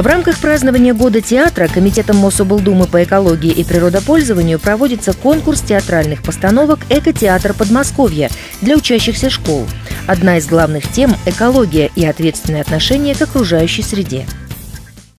В рамках празднования Года театра Комитетом Мособлдумы по экологии и природопользованию проводится конкурс театральных постановок «Экотеатр Подмосковья» для учащихся школ. Одна из главных тем – экология и ответственное отношение к окружающей среде.